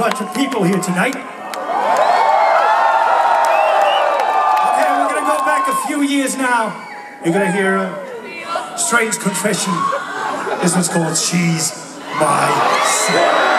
bunch of people here tonight. Okay, we're gonna go back a few years now. You're gonna hear a strange confession. This one's called She's My Sin.